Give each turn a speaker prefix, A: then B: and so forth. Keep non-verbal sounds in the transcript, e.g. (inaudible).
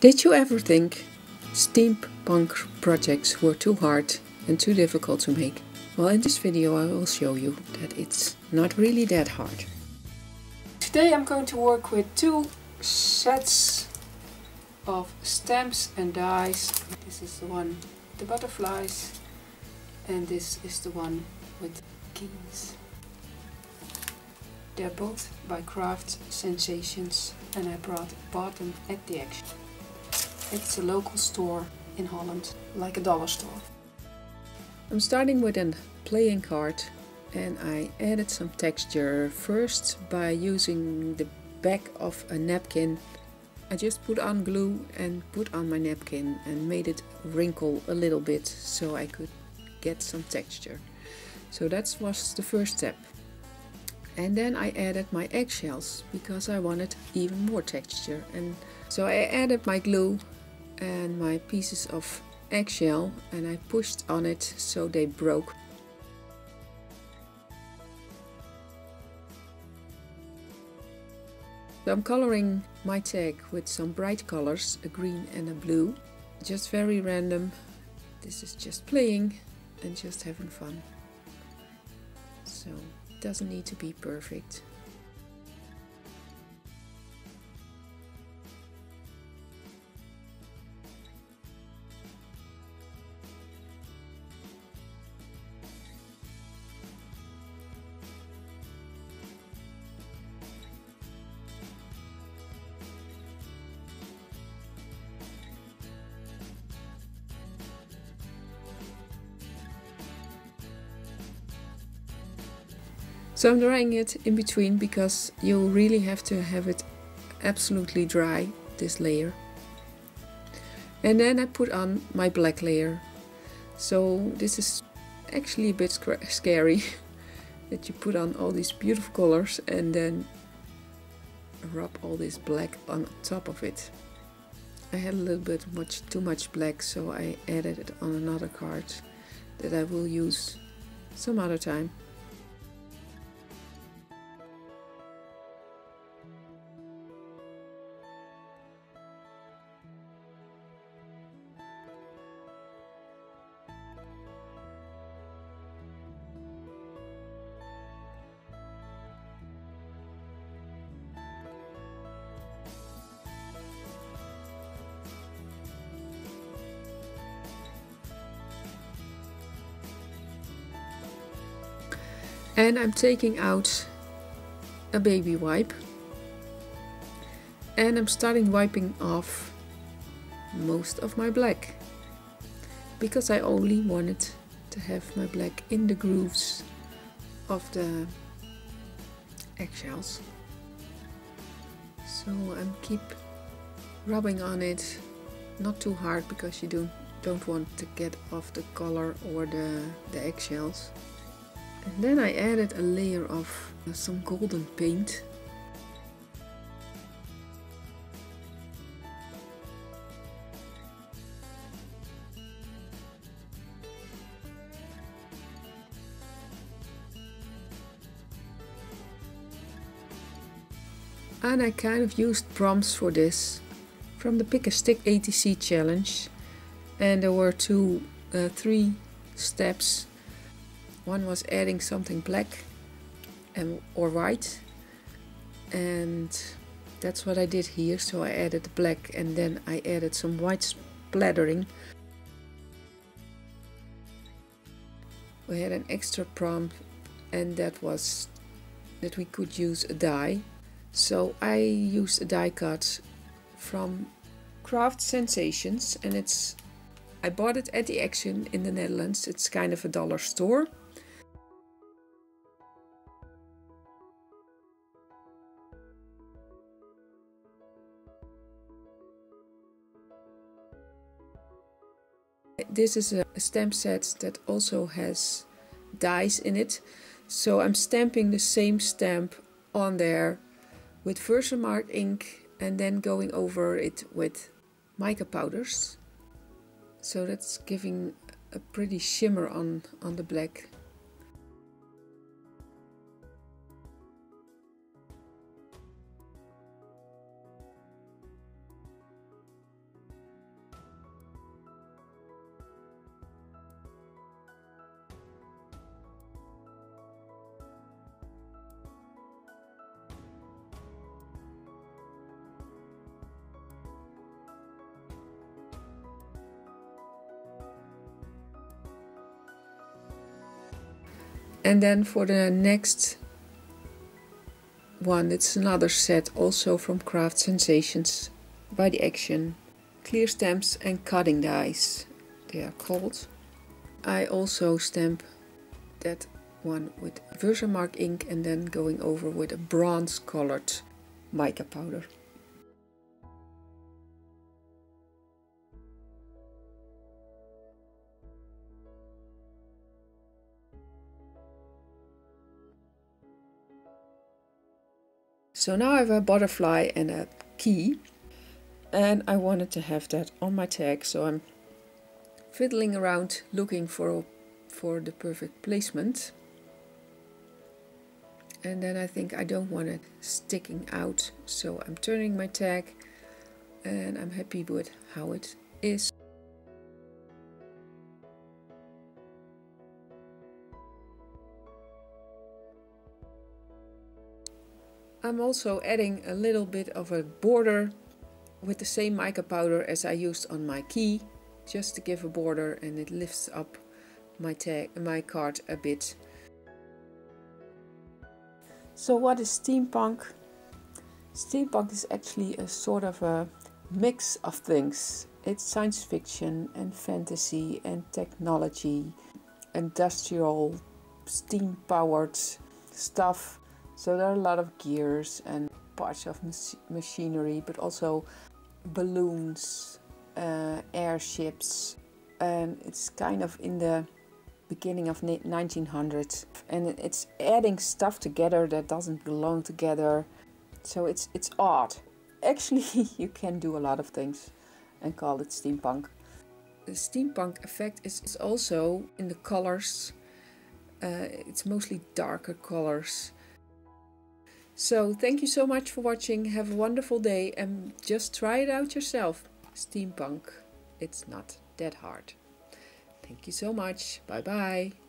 A: Did you ever think steampunk projects were too hard and too difficult to make? Well, in this video I will show you that it's not really that hard. Today I'm going to work with two sets of stamps and dies. This is the one the butterflies and this is the one with keys. They're both by Craft Sensations and I brought, bought them at the Action. It's a local store in Holland, like a dollar store. I'm starting with a playing card and I added some texture first by using the back of a napkin. I just put on glue and put on my napkin and made it wrinkle a little bit so I could get some texture. So that was the first step. And then I added my eggshells because I wanted even more texture. And so I added my glue and my pieces of eggshell and I pushed on it so they broke. So I'm coloring my tag with some bright colors, a green and a blue. Just very random. This is just playing and just having fun. So it doesn't need to be perfect. So I'm drying it in between because you really have to have it absolutely dry, this layer. And then I put on my black layer. So this is actually a bit scary (laughs) that you put on all these beautiful colors and then rub all this black on top of it. I had a little bit much too much black so I added it on another card that I will use some other time. And I'm taking out a baby wipe. And I'm starting wiping off most of my black. Because I only wanted to have my black in the grooves of the eggshells. So I'm keep rubbing on it. Not too hard because you don't don't want to get off the color or the, the eggshells and then I added a layer of uh, some golden paint. And I kind of used prompts for this from the Pick a Stick ATC challenge and there were two, uh, three steps one was adding something black and or white. And that's what I did here. So I added black and then I added some white splattering. We had an extra prompt and that was that we could use a die. So I used a die cut from Craft Sensations and it's I bought it at the Action in the Netherlands. It's kind of a dollar store This is a stamp set that also has dies in it. So I'm stamping the same stamp on there with Versamark ink and then going over it with mica powders. So that's giving a pretty shimmer on, on the black. And then for the next one, it's another set also from Craft Sensations by the Action. Clear stamps and cutting dies, they are called. I also stamp that one with Versamark ink and then going over with a bronze colored mica powder. So now I have a butterfly and a key and I wanted to have that on my tag so I'm fiddling around looking for for the perfect placement. And then I think I don't want it sticking out so I'm turning my tag and I'm happy with how it is I'm also adding a little bit of a border with the same mica powder as I used on my key just to give a border and it lifts up my tag my card a bit. So what is steampunk? Steampunk is actually a sort of a mix of things. It's science fiction and fantasy and technology, industrial, steam powered stuff so there are a lot of gears and parts of machinery, but also balloons, uh, airships, and it's kind of in the beginning of 1900 and it's adding stuff together that doesn't belong together. So it's it's odd. (laughs) Actually (laughs) you can do a lot of things and call it steampunk. The steampunk effect is, is also in the colors. Uh, it's mostly darker colors so thank you so much for watching. Have a wonderful day and just try it out yourself. Steampunk. It's not that hard. Thank you so much. Bye bye.